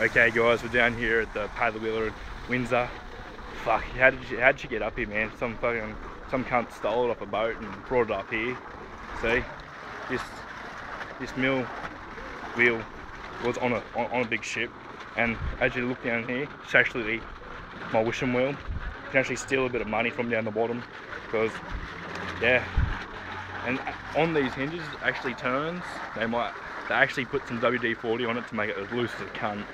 Okay guys, we're down here at the paddle wheeler in Windsor. Fuck, how did you, how did you get up here man? Some fucking, some cunt stole it off a boat and brought it up here. See, this, this mill wheel was on a, on, on a big ship. And as you look down here, it's actually my wishing wheel. You can actually steal a bit of money from down the bottom because, yeah. And on these hinges, actually turns. They might they actually put some WD-40 on it to make it as loose as it can.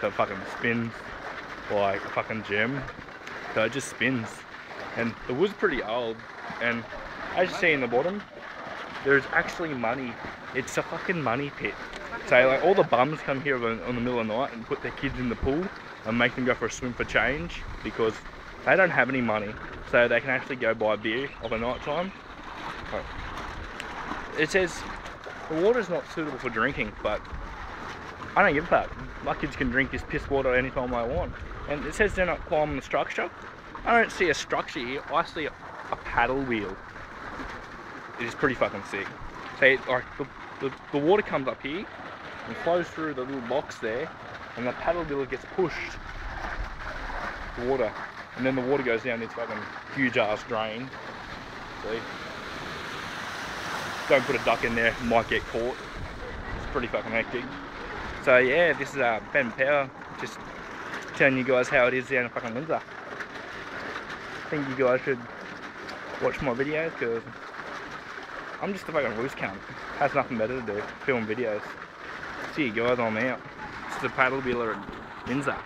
So it fucking spins like a fucking gem. So it just spins. And the wood's pretty old. And as you see in the bottom, there's actually money. It's a fucking money pit. So like all the bums come here on, the middle of the night and put their kids in the pool and make them go for a swim for change because they don't have any money. So they can actually go buy beer of a night time. It says the water's not suitable for drinking, but I don't give a fuck. My kids can drink this piss water anytime I want. And it says they're not climbing the structure. I don't see a structure here. I see a, a paddle wheel. It is pretty fucking sick. See, like the, the, the water comes up here and flows through the little box there, and the paddle wheel gets pushed water, and then the water goes down this fucking huge ass drain. See? Don't put a duck in there, might get caught. It's pretty fucking hectic. So yeah, this is uh, Ben Power, just telling you guys how it is down in fucking Windsor. I think you guys should watch my videos because I'm just a fucking loose cunt. Has nothing better to do, film videos. See you guys, I'm out. It's the paddle wheeler at Windsor.